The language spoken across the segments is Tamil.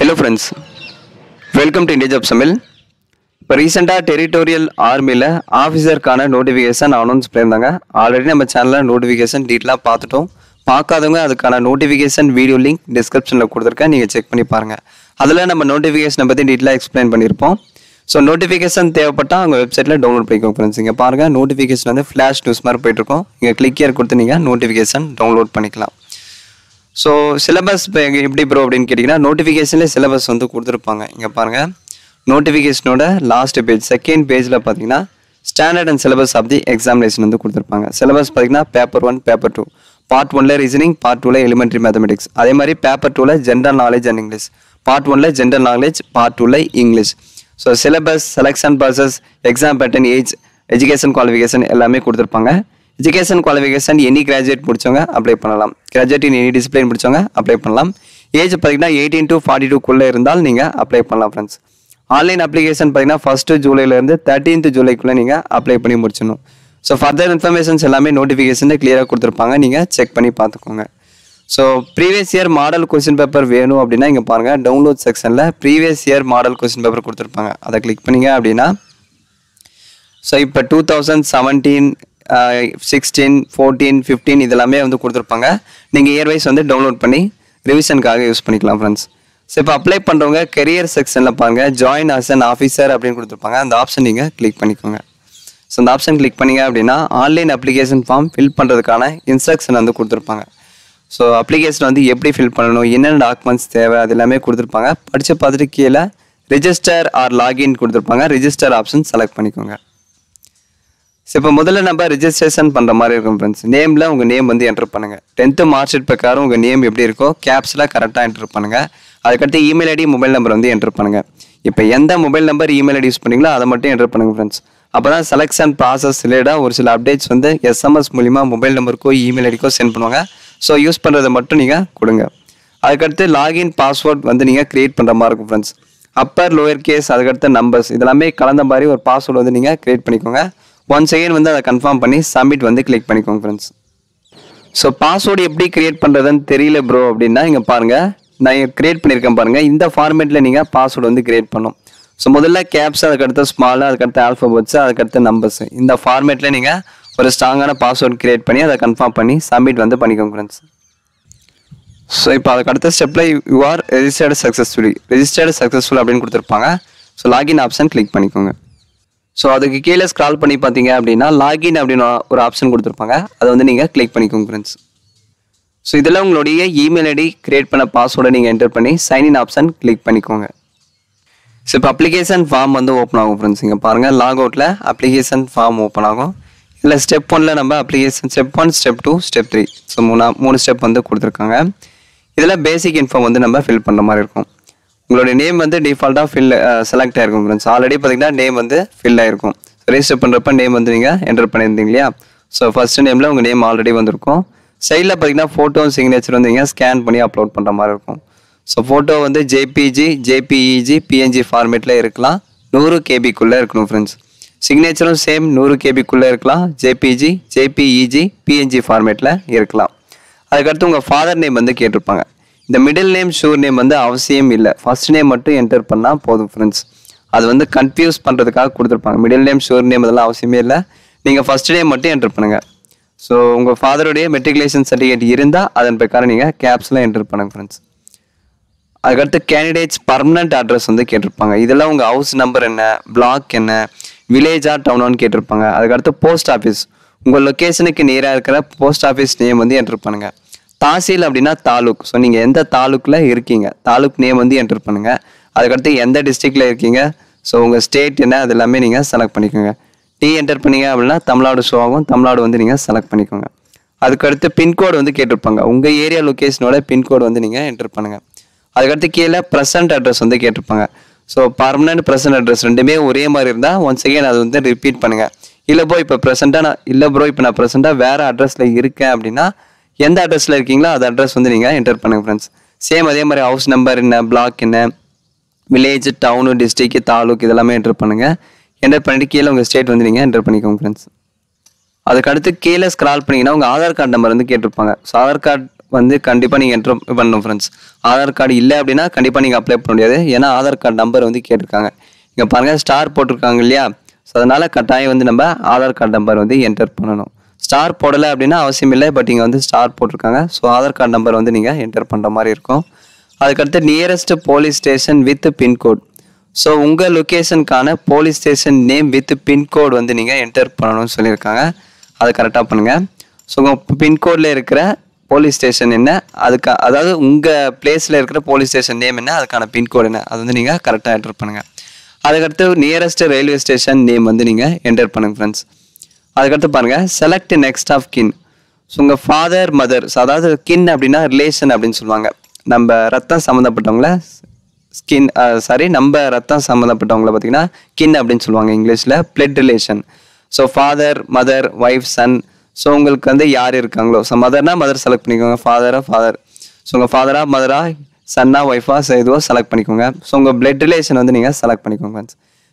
Hello friends welcome to India job Chamil இப்போ ரீசெண்டாக டெரிட்டோரியல் ஆர்மியில் ஆஃபீஸருக்கான நோட்டிஃபிகேஷன் அனௌன்ஸ் பண்ணியிருந்தாங்க. ஆல்ரெடி நம்ம சேனலில் நோட்டிஃபிகேஷன் டீட்டெயிலாக பார்த்துட்டோம். பார்க்காதவங்க அதுக்கான நோட்டிஃபிகேஷன் வீடியோ லிங்க் டிஸ்கிரிப்ஷனில் கொடுத்துருக்கேன். நீங்கள் செக் பண்ணி பாருங்கள் அதில் நம்ம நோட்டிஃபிகேஷனை பற்றி டீட்டெயிலாக எக்ஸ்பிளைன் பண்ணியிருப்போம். ஸோ நோட்டிஃபிகேஷன் தேவைப்பட்டால் அவங்க வெப்சைட்டில் டவுன்லோட் பண்ணிக்கோங்க ஃப்ரெண்ட்ஸ் இங்கே பாருங்கள் நோட்டிஃபிகேஷன் வந்து ஃப்ளாஷ் நியூஸ் மாதிரி போயிட்டுருக்கோம் இங்கே கிளிக்கியர் கொடுத்து நீங்கள் நோட்டிஃபிகேஷன் டவுன்லோட் பண்ணிக்கலாம். ஸோ சிலபஸ் இப்போ எப்படி ப்ரோ அப்படின்னு கேட்டிங்கன்னா நோட்டிஃபிகேஷன்லேயே சிலபஸ் வந்து கொடுத்துருப்பாங்க. இங்கே பாருங்கள் நோட்டிஃபிகேஷனோட லாஸ்ட் பேஜ் செகண்ட் பேஜில் பார்த்தீங்கன்னா standard and syllabus of the examination வந்து கொடுத்துருப்பாங்க. சிலபஸ் பார்த்தீங்கன்னா paper one paper two part ஒன்ல ரீசனிங் பார்ட் டூவில் எலிமெண்ட்ரி மேத்தமெட்டிக்ஸ் அதே மாதிரி பேப்பர் டூவில் general knowledge and English part ஒன்ல ஜென்ரல் நாலேஜ் பார்ட் டூவில் English so syllabus selection process exam pattern age education qualification எல்லாமே கொடுத்துருப்பாங்க. எஜுகேஷன் குவாலிஃபிகேஷன் எனி கிராஜுவேட் முடிச்சவங்க அப்ளை பண்ணலாம். கிராஜுவேட் இன் எனி டிசிப்ளின் முடிச்சவங்க அப்ளை பண்ணலாம். ஏஜ் பார்த்தீங்கன்னா எயிட்டீன் டு ஃபார்ட்டி டூக்குள்ளே இருந்தால் நீங்கள் அப்ளை பண்ணலாம் ஃப்ரெண்ட்ஸ் ஆன்லைன் அப்ளிகேஷன் பார்த்தீங்கன்னா ஃபஸ்ட்டு ஜூலைலேருந்து தேர்ட்டீன்த் ஜூலைக்குள்ளே நீங்கள் அப்ளை பண்ணி முடிச்சிடணும். ஸோ ஃபர்தர் இன்ஃபர்மேஷன்ஸ் எல்லாமே நோட்டிஃபிகேஷனில் கிளியராக கொடுத்துருப்பாங்க. நீங்கள் செக் பண்ணி பார்த்துக்கோங்க. So previous year model question paper வேணும் அப்படின்னா இங்கே பாருங்கள் டவுன்லோட் செக்ஷனில் previous year model question paper கொடுத்துருப்பாங்க. அதை கிளிக் பண்ணீங்க அப்படின்னா ஸோ இப்போ two thousand seventeen sixteen fourteen fifteen இதெல்லாமே வந்து கொடுத்துருப்பாங்க. நீங்கள் இயர்வைஸ் வந்து டவுன்லோட் பண்ணி ரிவிஷனுக்காக யூஸ் பண்ணிக்கலாம் ஃப்ரெண்ட்ஸ் ஸோ இப்போ அப்ளை பண்ணுறவங்க கெரியர் செக்ஷனில் பாருங்கள் ஜாயின் அஸ் அன் ஆஃபீஸர் அப்படின்னு கொடுத்துருப்பாங்க. அந்த ஆப்ஷன் நீங்கள் கிளிக் பண்ணிக்கோங்க. ஸோ அந்த ஆப்ஷன் கிளிக் பண்ணீங்க அப்படின்னா ஆன்லைன் அப்ளிகேஷன் ஃபார்ம் ஃபில் பண்ணுறதுக்கான இன்ஸ்ட்ரக்ஷன் வந்து கொடுத்துருப்பாங்க. ஸோ அப்ளிகேஷன் வந்து எப்படி ஃபில் பண்ணணும்? என்னென்ன டாக்குமெண்ட்ஸ் தேவை? அது எல்லாமே கொடுத்துருப்பாங்க. படித்து பார்த்துட்டு கீழே ரிஜிஸ்டர் ஆர் லாகின் கொடுத்துருப்பாங்க. ரிஜிஸ்டர் ஆப்ஷன் செலக்ட் பண்ணிக்கோங்க. ஸோ இப்போ முதல்ல நம்ம ரிஜிஸ்ட்ரேஷன் பண்ணுற மாதிரி இருக்கும் ஃப்ரெண்ட்ஸ் நேமில் உங்கள் நேம் வந்து என்டர் பண்ணுங்கள் டென்த்து மார்க் ஷீட் பிரகாரம் உங்கள் நேம் எப்படி இருக்கோ கேப்ஸில் கரெக்டாக என்டர் பண்ணுங்கள் அதுக்கடுத்து இமெயில் ஐடி மொபைல் நம்பர் வந்து என்டர் பண்ணுங்கள் இப்போ எந்த mobile number email ID use பண்ணீங்களோ அதை மட்டும் என்டர் பண்ணுங்கள் ஃப்ரெண்ட்ஸ் அப்போ தான் செலெக்ஷன் ப்ராசஸ் ரிலேட்டாக ஒரு சில அப்டேட்ஸ் வந்து எஸ்எம்எஸ் மூலிமா மொபைல் நம்பருக்கோ இமெயில் ஐடிக்கோ சென்ட் பண்ணுவாங்க. ஸோ யூஸ் பண்ணுறதை மட்டும் நீங்கள் கொடுங்க. அதுக்கடுத்து லாகின் பாஸ்வேர்ட் வந்து நீங்கள் க்ரியேட் பண்ணுற மாதிரி இருக்கும் ஃப்ரெண்ட்ஸ் அப்பர் லோயர் கேஸ் அதுக்கடுத்து நம்பர்ஸ் இதெல்லாமே கலந்த மாதிரி ஒரு பாஸ்வேர்டு வந்து நீங்கள் க்ரியேட் பண்ணிக்கோங்க. ஒன் செகண்ட் வந்து அதை கன்ஃபார்ம் பண்ணி சப்மிட் வந்து கிளிக் பண்ணிக்கோங்க ஃப்ரெண்ட்ஸ் ஸோ பாஸ்வேர்டு எப்படி கிரியேட் பண்ணுறதுன்னு தெரியல ப்ரோ அப்படின்னா இங்கே பாருங்கள் நான் கிரியேட் பண்ணியிருக்கேன் பாருங்கள் இந்த ஃபார்மேட்டில் நீங்கள் பாஸ்வேர்டு வந்து கிரியேட் பண்ணும் ஸோ முதல்ல கேப்ஸ் அதுக்கடுத்து ஸ்மாலு அதுக்கடுத்து ஆல்ஃபபெட்ஸ் அதுக்கடுத்து நம்பர்ஸ் இந்த ஃபார்மேட்டில் நீங்கள் ஒரு ஸ்ட்ராங்கான பாஸ்வேர்டு கிரியேட் பண்ணி அதை கன்ஃபார்ம் பண்ணி சப்மிட் வந்து பண்ணிக்கோங்க ஃப்ரெண்ட்ஸ் ஸோ இப்போ அதுக்கு அடுத்த ஸ்டெப்பில் you are registered successfully registered successful அப்படின்னு கொடுத்துருப்பாங்க. ஸோ லாகின் ஆப்ஷன் கிளிக் பண்ணிக்கோங்க. ஸோ அதுக்கு கீழே ஸ்க்ரால் பண்ணி பார்த்தீங்க அப்படின்னா லாகின் அப்படின்னு ஒரு ஆப்ஷன் கொடுத்துருப்பாங்க. அதை வந்து நீங்கள் கிளிக் பண்ணிக்கோங்க ஃப்ரெண்ட்ஸ் ஸோ இதில் உங்களுடைய இமெயில் ஐடி கிரியேட் பண்ண பாஸ்வேர்டை நீங்கள் என்டர் பண்ணி சைன்இன் ஆப்ஷன் கிளிக் பண்ணிக்கோங்க. ஸோ இப்போ அப்ளிகேஷன் ஃபார்ம் வந்து ஓப்பன் ஆகும் ஃப்ரெண்ட்ஸ் இங்கே பாருங்கள் லாக் அவுட்டில் அப்ளிகேஷன் ஃபார்ம் ஓப்பன் ஆகும். இதில் ஸ்டெப் ஒனில் நம்ம application step one step two step three so மூணு மூணு ஸ்டெப் வந்து கொடுத்துருக்காங்க. இதில் பேசிக் இன்ஃபார்ம் வந்து நம்ம ஃபில் பண்ணுற மாதிரி இருக்கும். உங்களுடைய நேம் வந்து டிஃபால்ட்டாக ஃபில் செலக்ட் ஆகிருக்கும் ஃப்ரெண்ட்ஸ் ஆல்ரெடி பார்த்தீங்கன்னா நேம் வந்து ஃபில் ஆகிருக்கும் ரெஜிஸ்டர் பண்ணுறப்ப நேம் வந்து நீங்கள் என்டர் பண்ணியிருந்தீங்க இல்லையா? ஸோ ஃபஸ்ட்டு நேமில் உங்கள் நேம் ஆல்ரெடி வந்திருக்கும். சைடில் பார்த்தீங்கன்னா ஃபோட்டோ சிக்னேச்சர் வந்து நீங்கள் ஸ்கேன் பண்ணி அப்லோட் பண்ணுற மாதிரி இருக்கும். ஸோ ஃபோட்டோ வந்து ஜேபிஜி ஜேபிஇஜி பிஎன்ஜி ஃபார்மேட்டில் இருக்கலாம். நூறு கேபிக்குள்ளே இருக்கணும் ஃப்ரெண்ட்ஸ் சிக்னேச்சரும் சேம் நூறு கேபிக்குள்ளே இருக்கலாம். ஜேபிஜி ஜேபிஇஜி பிஎன்ஜி ஃபார்மேட்டில் இருக்கலாம். அதுக்கடுத்து உங்கள் ஃபாதர் நேம் வந்து கேட்டிருப்பாங்க. இந்த மிடில் நேம் ஷூர் நேம் வந்து அவசியம் இல்லை. ஃபர்ஸ்ட் நேம் மட்டும் என்டர் பண்ணால் போதும் ஃப்ரெண்ட்ஸ் அது வந்து கன்ஃபியூஸ் பண்ணுறதுக்காக கொடுத்துருப்பாங்க. மிடில் நேம் ஷூர் நேம் அதெல்லாம் அவசியமே இல்லை. நீங்கள் ஃபர்ஸ்ட் நேம் மட்டும் என்டர் பண்ணுங்கள் ஸோ உங்கள் ஃபாதருடைய மெட்ரிகுலேஷன் சர்டிஃபிகேட் இருந்தால் அதன் பிரகாரம் நீங்கள் கேப்ஸ்லாம் என்டர் பண்ணுங்க ஃப்ரெண்ட்ஸ் அதுக்கடுத்து கேண்டிடேட்ஸ் பர்மனண்ட் அட்ரஸ் வந்து கேட்டிருப்பாங்க. இதெல்லாம் உங்கள் ஹவுஸ் நம்பர் என்ன பிளாக் என்ன வில்லேஜா டவுனான்னு கேட்டிருப்பாங்க. அதுக்கடுத்து போஸ்ட் ஆஃபீஸ் உங்கள் லொக்கேஷனுக்கு நேராக இருக்கிற போஸ்ட் ஆஃபீஸ் நேம் வந்து என்டர் பண்ணுங்கள் தாசில் அப்படின்னா தாலுக். ஸோ நீங்கள் எந்த தாலுக்கில் இருக்கீங்க? தாலுக் நேம் வந்து என்டர் பண்ணுங்கள் அதுக்கடுத்து எந்த டிஸ்ட்ரிக்டில் இருக்கீங்க? ஸோ உங்கள் ஸ்டேட் என்ன? அது எல்லாமே நீங்கள் செலக்ட் பண்ணிக்கோங்க. டி என்டர் பண்ணீங்க அப்படின்னா தமிழ்நாடு ஷோ ஆகும். தமிழ்நாடு வந்து நீங்கள் செலக்ட் பண்ணிக்கோங்க. அதுக்கடுத்து பின்கோடு வந்து கேட்டிருப்பாங்க. உங்கள் ஏரியா லொக்கேஷனோட பின்கோடு வந்து நீங்கள் என்டர் பண்ணுங்கள் அதுக்கடுத்து கீழே ப்ரெசன்ட் அட்ரஸ் வந்து கேட்டிருப்பாங்க. ஸோ பர்மனன்ட் ப்ரெசன்ட் அட்ரஸ் ரெண்டுமே ஒரே மாதிரி இருந்தால் ஒன்ஸ் அகேன் அது வந்து ரிப்பீட் பண்ணுங்கள் இல்லை ப்ரோ இப்போ ப்ரெசென்ட்டாக நான் இல்லை ப்ரோ இப்போ நான் ப்ரெசென்ட்டாக வேறு அட்ரஸில் இருக்கேன் அப்படின்னா எந்த அட்ரஸில் இருக்கீங்களோ அந்த அட்ரஸ் வந்து நீங்கள் என்டர் பண்ணுங்கள் ஃப்ரெண்ட்ஸ் சேம் அதே மாதிரி ஹவுஸ் நம்பர் என்ன பிளாக் என்ன வில்லேஜ் டவுனு டிஸ்ட்ரிக்கு தாலுக் இதெல்லாமே என்டர் பண்ணுங்கள் என்டர் பண்ணிட்டு கீழே உங்கள் ஸ்டேட் வந்து நீங்கள் என்டர் பண்ணிக்கோங்க ஃப்ரெண்ட்ஸ் அதுக்கு அடுத்து கீழே ஸ்க்ரால் பண்ணிங்கன்னா உங்கள் ஆதார் கார்டு நம்பர் வந்து கேட்டிருப்பாங்க. ஸோ ஆதார் கார்டு வந்து கண்டிப்பாக நீங்கள் என்ட்ரு பண்ணணும் ஃப்ரெண்ட்ஸ் ஆதார் கார்டு இல்லை அப்படின்னா கண்டிப்பாக நீங்கள் அப்ளை பண்ண முடியாது. ஏன்னா ஆதார் கார்டு நம்பர் வந்து கேட்டிருக்காங்க. இங்கே பாருங்கள் ஸ்டார் போட்டிருக்காங்க இல்லையா? ஸோ அதனால் கட்டாயம் வந்து நம்ம ஆதார் கார்டு நம்பர் வந்து என்டர் பண்ணணும். ஸ்டார் போடலை அப்படின்னா அவசியம் இல்லை பட் இங்கே வந்து ஸ்டார் போட்டிருக்காங்க. ஸோ ஆதார் கார்டு நம்பர் வந்து நீங்கள் என்டர் பண்ணுற மாதிரி இருக்கும். அதுக்கடுத்து nearest police station with pincode so உங்கள் லொக்கேஷனுக்கான police station name with pincode வந்து நீங்கள் என்டர் பண்ணணும்னு சொல்லியிருக்காங்க. அதை கரெக்டாக பண்ணுங்கள் ஸோ உங்கள் பின்கோடில் இருக்கிற போலீஸ் ஸ்டேஷன் என்ன அதுக்கு அதாவது உங்கள் பிளேஸில் இருக்கிற போலீஸ் ஸ்டேஷன் நேம் என்ன அதுக்கான பின்கோடு என்ன அது வந்து நீங்கள் கரெக்டாக என்டர் பண்ணுங்கள் அதுக்கடுத்து நியரஸ்ட் ரயில்வே ஸ்டேஷன் நேம் வந்து நீங்கள் என்டர் பண்ணுங்கள் ஃப்ரெண்ட்ஸ் அதுக்கடுத்து பாருங்கள் select next of kin so உங்கள் ஃபாதர் மதர் ஸோ அதாவது கின் அப்படின்னா ரிலேஷன் அப்படின்னு சொல்லுவாங்க. நம்ம ரத்தம் சம்மந்தப்பட்டவங்கள ஸ்கின் சாரி நம்ம ரத்தம் சம்மந்தப்பட்டவங்கள பார்த்தீங்கன்னா கின் அப்படின்னு சொல்லுவாங்க இங்கிலீஷில் blood relation so father mother wife son so உங்களுக்கு வந்து யார் இருக்காங்களோ. ஸோ மதர்னா மதர் செலக்ட் பண்ணிக்கோங்க ஃபாதராக ஃபாதர் ஸோ உங்கள் ஃபாதராக மதரா சன்னா ஒய்ஃபாக ஸோ இதுவோ செலக்ட் பண்ணிக்கோங்க. ஸோ உங்கள் பிளட் ரிலேஷன் வந்து நீங்கள் செலக்ட் பண்ணிக்கோங்க.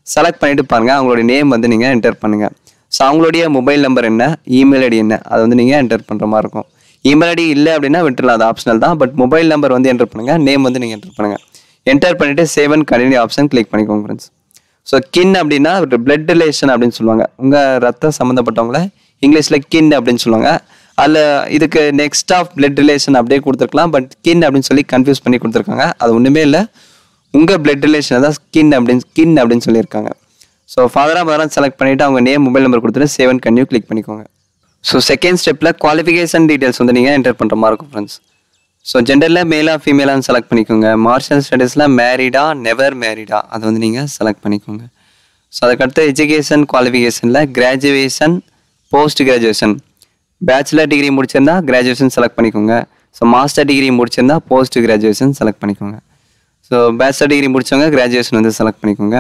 செலக்ட் பண்ணிவிட்டு பாருங்கள் அவங்களுடைய நேம் வந்து நீங்கள் என்டர் பண்ணுங்கள் ஸோ அவங்களுடைய மொபைல் நம்பர் என்ன? இமெயில் ஐடி என்ன? அதை வந்து நீங்கள் என்டர் பண்ணுற மாதிரி இருக்கும். இமெயில் ஐடி இல்லை அப்படின்னா விட்டுலாம் அது ஆப்ஷனல் தான். பட் மொபைல் நம்பர் வந்து என்டர் பண்ணுங்கள் நேம் வந்து நீங்கள் என்டர் பண்ணுங்கள் என்டர் பண்ணிவிட்டு save and continue option click பண்ணிக்கோங்க ஃப்ரெண்ட்ஸ் ஸோ கின் அப்படின்னா பிளட் ரிலேஷன் அப்படின்னு சொல்லுவாங்க. உங்கள் ரத்தம் சம்மந்தப்பட்டவங்கள இங்கிலீஷில் கின் அப்படின்னு சொல்லுவாங்க. அதில் இதுக்கு நெக்ஸ்ட் ஆஃப் பிளட் ரிலேஷன் அப்படியே கொடுத்துருக்கலாம். பட் கின் அப்படின்னு சொல்லி கன்ஃபியூஸ் பண்ணி கொடுத்துருக்காங்க. அது ஒன்றுமே இல்லை. உங்கள் பிளட் ரிலேஷனை தான் ஸ்கின் அப்படின்னு ஸ்கின் அப்படின்னு சொல்லியிருக்காங்க. ஸோ ஃபாதராக மதராக செலக்ட் பண்ணிவிட்டு அவங்க நேம் மொபைல் நம்பர் கொடுத்துட்டு சேவன் கன்யூ கிளிக் பண்ணிக்கோங்க. ஸோ செகண்ட் ஸ்டெப்பில் குவாலிஃபிகேஷன் டீட்டெயில்ஸ் வந்து நீங்கள் என்டர் பண்ணுற மாதிரி இருக்கும் ஃப்ரெண்ட்ஸ் ஸோ ஜெண்டரில் மேலாக ஃபீமேலான்னு செலக்ட் பண்ணிக்கோங்க. மார்ஷல் ஸ்டடீஸில் மேரிடா நெவர் மேரிடா அதை வந்து நீங்கள் செலக்ட் பண்ணிக்கோங்க. ஸோ அதுக்கடுத்து education குவாலிஃபிகேஷனில் graduation post graduation bachelor degree முடிச்சிருந்தா கிராஜுவேஷன் செலக்ட் பண்ணிக்கோங்க. ஸோ மாஸ்டர் டிகிரி முடிச்சிருந்தா போஸ்ட் கிராஜுவேஷன் செலக்ட் பண்ணிக்கோங்க. ஸோ பேச்சுலர் டிகிரி முடிச்சவங்க கிராஜுவேஷன் வந்து செலக்ட் பண்ணிக்கோங்க.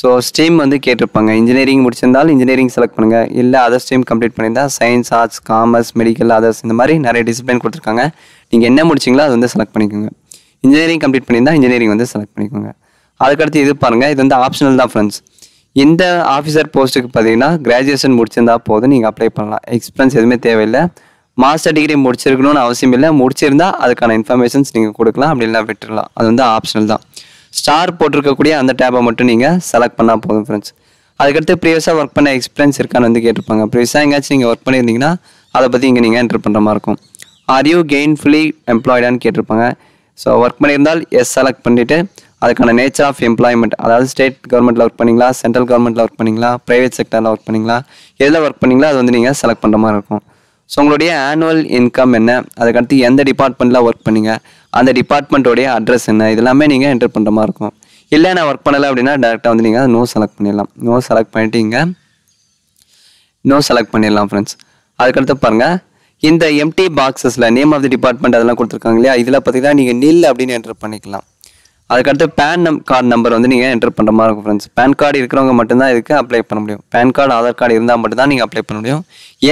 ஸோ ஸ்ட்ரீம் வந்து கேட்டிருப்பாங்க. இன்ஜினியரிங் முடிச்சிருந்தாலும் இன்ஜினியரிங் செலக்ட் பண்ணுங்கள் இல்லை அதர் ஸ்ட்ரீம் கம்ப்ளீட் பண்ணியிருந்தால் science arts commerce medical others இந்த மாதிரி நிறைய டிசிப்ளின் கொடுத்துருக்காங்க. நீங்கள் என்ன முடிச்சிங்களோ அது வந்து செலக்ட் பண்ணிக்கோங்க. இன்ஜினியரிங் கம்ப்ளீட் பண்ணியிருந்தால் இன்ஜினியரிங் வந்து செலக்ட் பண்ணிக்கோங்க. அதுக்கடுத்து இது பாருங்கள் இது வந்து ஆப்ஷனல் தான் ஃப்ரெண்ட்ஸ் இந்த ஆஃபீஸர் போஸ்ட்டுக்கு பார்த்தீங்கன்னா கிராஜுவேஷன் முடிச்சிருந்தா போதும் நீங்கள் அப்ளை பண்ணலாம். எக்ஸ்பீரியன்ஸ் எதுவுமே தேவையில்லை. மாஸ்டர் டிகிரி முடிச்சிருக்கணும்னு அவசியம் இல்லை முடிச்சிருந்தால் அதுக்கான இன்ஃபர்மேஷன்ஸ் நீங்கள் கொடுக்கலாம். அப்படி இல்லைனா விட்டுறலாம். அது வந்து ஆப்ஷனல் தான். ஸ்டார் போட்டிருக்கக்கூடிய அந்த டேப்பை மட்டும் நீங்கள் செலக்ட் பண்ணால் போதும் ஃப்ரெண்ட்ஸ் அதுக்கடுத்து ப்ரீவியஸாக ஒர்க் பண்ண எக்ஸ்பீரியன்ஸ் இருக்கான்னு வந்து கேட்டிருப்பாங்க. ப்ரீவியஸாக எங்கேயாச்சும் நீங்கள் ஒர்க் பண்ணியிருந்தீங்கன்னா அதை பற்றி இங்கே நீங்கள் என்டர் பண்ணுற மாதிரி இருக்கும். ஆர் யூ கெயின்ஃபுல்லி எம்ப்ளாய்டான்னு கேட்டிருப்பாங்க. ஸோ ஒர்க் பண்ணியிருந்தால் எஸ் செலக்ட் பண்ணிவிட்டு அதுக்கான நேச்சர் ஆஃப் எம்ப்ளாய்மெண்ட் அதாவது ஸ்டேட் கவர்மெண்ட்டில் ஒர்க் பண்ணிங்களா சென்ட்ரல் கவர்மெண்ட்டில் ஒர்க் பண்ணிங்களா ப்ரைவேட் செக்டரில் ஒர்க் பண்ணிங்களா எதில் ஒர்க் பண்ணிங்களா அது வந்து நீங்கள் செலக்ட் பண்ணுற மாதிரி இருக்கும். ஸோ உங்களுடைய ஆனுவல் இன்கம் என்ன? அதுக்கடுத்து எந்த டிபார்ட்மெண்ட்டில் ஒர்க் பண்ணீங்க? அந்த டிபார்ட்மெண்ட்டோடைய அட்ரஸ் என்ன இதெல்லாமே நீங்கள் என்டர் பண்ணுற மாதிரி இருக்கும். இல்லை நான் ஒர்க் பண்ணலை அப்படின்னா டேரெக்டாக வந்து நீங்கள் நோ செலக்ட் பண்ணிடலாம். நோ செலக்ட் பண்ணிட்டு இங்கே நோ செலக்ட் பண்ணிடலாம் ஃப்ரெண்ட்ஸ் அதுக்கடுத்து பாருங்கள் இந்த எம்டி பாக்ஸஸில் நேம் ஆஃப் தி டிபார்ட்மெண்ட் அதெல்லாம் கொடுத்துருக்காங்க இல்லையா? இதில் பார்த்தீங்கன்னா நீங்கள் நில் அப்படின்னு என்டர் பண்ணிக்கலாம். அதுக்கடுத்து பேன் நம் கார்டு நம்பர் வந்து நீங்கள் என்டர் பண்ணுற மாதிரி இருக்கும் ஃப்ரெண்ட்ஸ் பேன் கார்டு இருக்கிறவங்க மட்டும்தான் இதுக்கு அப்ளை பண்ண முடியும். பேன் கார்டு ஆதார் கார்டு இருந்தால் மட்டும்தான் நீங்கள் அப்ளை பண்ண முடியும்.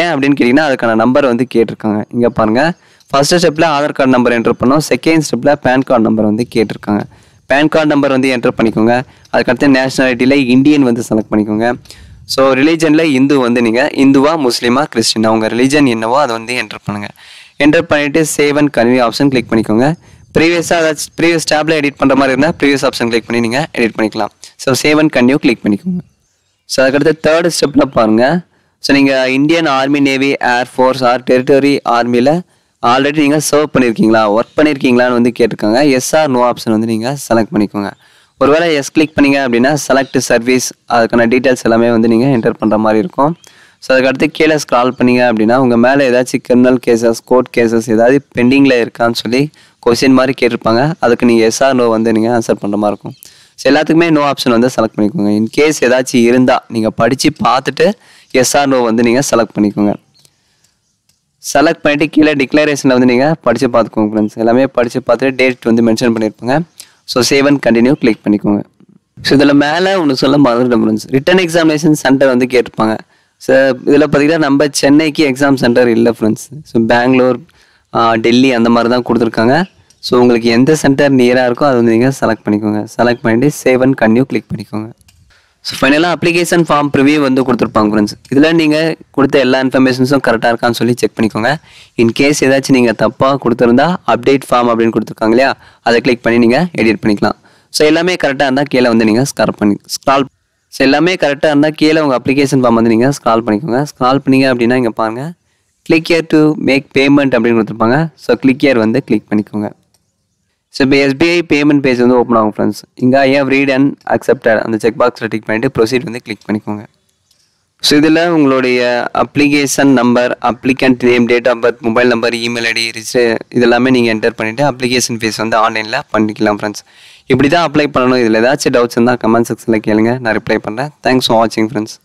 ஏன் அப்படின்னு கேட்டிங்கன்னா அதுக்கான நம்பர் வந்து கேட்டிருக்காங்க. இங்கே பாருங்கள் ஃபஸ்ட்டு ஸ்டெப்பில் ஆதார் கார்டு நம்பர் என்டர் பண்ணோம். செகண்ட் ஸ்டெப்பில் பேன் கார்டு நம்பர் வந்து கேட்டிருக்காங்க. பேன் கார்டு நம்பர் வந்து என்டர் பண்ணிக்கோங்க. அதுக்கடுத்து நேஷனாலிட்டியில் இந்தியன் வந்து செலக்ட் பண்ணிக்கோங்க. ஸோ ரிலீஜனில் இந்து வந்து நீங்கள் இந்துவா முஸ்லீமா கிறிஸ்டினா உங்கள் ரிலீஜன் என்னவோ அதை வந்து என்டர் பண்ணுங்கள் என்டர் பண்ணிவிட்டு save and continue option click பண்ணிக்கோங்க. ப்ரீவியஸாக ஏதாச்சும் ப்ரீவியஸ் டேப்பில் எடிட் பண்ணுற மாதிரி இருந்தால் ப்ரீவியஸ் ஆப்ஷன் கிளிக் பண்ணி நீங்கள் எடிட் பண்ணிக்கலாம். So save and continue click பண்ணிக்கோங்க. ஸோ அதுக்கடுத்து தேர்ட் ஸ்டெப்பில் பாருங்கள் ஸோ நீங்கள் Indian army navy air force or territory ஆர்மியில் ஆல்ரெடி நீங்கள் சர்வ் பண்ணியிருக்கீங்களா ஒர்க் பண்ணியிருக்கீங்களான்னு வந்து கேட்டிருக்காங்க. எஸ்ஆர் நோ ஆப்ஷன் வந்து நீங்கள் செலக்ட் பண்ணிக்கோங்க. ஒருவேளை எஸ் கிளிக் பண்ணீங்க அப்படின்னா செலக்ட் சர்வீஸ் அதுக்கான டீட்டெயில்ஸ் எல்லாமே வந்து நீங்கள் என்டர் பண்ணுற மாதிரி இருக்கும். ஸோ அதுக்கடுத்து கீழே ஸ்க்ரால் பண்ணீங்க அப்படின்னா உங்கள் மேலே ஏதாச்சும் கிரிமினல் கேசஸ் கோர்ட் கேசஸ் ஏதாவது பெண்டிங்கில் இருக்கான்னு சொல்லி கொஸ்டின் மாதிரி கேட்டிருப்பாங்க. அதுக்கு நீங்கள் எஸ்ஆர் நோ வந்து நீங்கள் ஆன்சர் பண்ணுற மாதிரி இருக்கும். ஸோ எல்லாத்துக்குமே நோ ஆப்ஷன் வந்து செலக்ட் பண்ணிக்கோங்க. இன் கேஸ் ஏதாச்சும் இருந்தால் நீங்கள் படித்து பார்த்துட்டு எஸ்ஆர் நோ வந்து நீங்கள் செலக்ட் பண்ணிக்கோங்க. செலக்ட் பண்ணிட்டு கீழே டிக்ளரேஷனில் வந்து நீங்கள் படித்து பார்த்துக்கோங்க ஃப்ரெண்ட்ஸ் எல்லாமே படித்து பார்த்துட்டு டேட் வந்து மென்ஷன் பண்ணியிருப்பாங்க so save and continue click பண்ணிக்கோங்க. ஸோ இதில் மேலே ஒன்று சொல்ல மறந்துட்டோம் ஃப்ரெண்ட்ஸ் ரிட்டன் எக்ஸாமினேஷன் சென்டர் வந்து கேட்டிருப்பாங்க. ஸோ இதில் பார்த்தீங்கன்னா நம்ம சென்னைக்கு எக்ஸாம் சென்டர் இல்லை ஃப்ரெண்ட்ஸ் ஸோ பெங்களூர் டெல்லி அந்த மாதிரி தான் கொடுத்துருக்காங்க. ஸோ உங்களுக்கு எந்த சென்டர் நியராக இருக்கோ அதை வந்து நீங்கள் செலக்ட் பண்ணிக்கோங்க. செலக்ட் பண்ணிவிட்டு சேவ் அண்ட் கன்யூ கிளிக் பண்ணிக்கோங்க. ஸோ ஃபைனலாக அப்ளிகேஷன் ஃபார்ம் ப்ரிவியூ வந்து கொடுத்துருப்பாங்க ஃப்ரெண்ட்ஸ் இதில் நீங்கள் கொடுத்த எல்லா இன்ஃபர்மேஷன்ஸும் கரெக்டாக இருக்கான்னு சொல்லி செக் பண்ணிக்கோங்க. இன் கேஸ் ஏதாச்சும் நீங்கள் தப்பாக கொடுத்துருந்தா அப்டேட் ஃபார்ம் அப்படின்னு கொடுத்துருக்காங்க இல்லையா? அதை கிளிக் பண்ணி நீங்கள் எடிட் பண்ணிக்கலாம். ஸோ எல்லாமே கரெக்டாக இருந்தால் கீழே வந்து நீங்கள் ஸ்கார் பண்ணி ஸ்க்ரால் ஸோ எல்லாமே கரெக்டாக இருந்தால் கீழே உங்கள் அப்ளிகேஷன் ஃபார்ம் வந்து நீங்கள் ஸ்க்ரால் பண்ணிக்கோங்க. ஸ்க்ரால் பண்ணீங்க அப்படின்னா இங்கே பாருங்கள் click here to make payment அப்படின்னு கொடுத்துருப்பாங்க. ஸோ கிளிக் இயர் வந்து கிளிக் பண்ணிக்கோங்க. ஸோ இப்போ எஸ்பிஐ பேமெண்ட் பேஜ் வந்து ஓப்பன் ஆகும் ஃப்ரெண்ட்ஸ் இங்கே I have read and accepted அந்த செக் பாக்ஸில் டிக் பண்ணிவிட்டு ப்ரொசீட் வந்து கிளிக் பண்ணிக்கோங்க. ஸோ இதில் உங்களுடைய application number applicant name date of birth mobile number email ID register இதெல்லாமே நீங்கள் என்டர் பண்ணிவிட்டு அப்ளிகேஷன் ஃபீஸ் வந்து ஆன்லைனில் பண்ணிக்கலாம் ஃப்ரெண்ட்ஸ் இப்படி தான் அப்ளை பண்ணணும். இதில் ஏதாச்சும் டவுட்ஸ் இருந்தால் கமெண்ட் செக்ஷனில் கேளுங்க. நான் ரிப்ளை பண்ணுறேன் தேங்க்ஸ் ஃபார் வாட்சிங் ஃப்ரெண்ட்ஸ்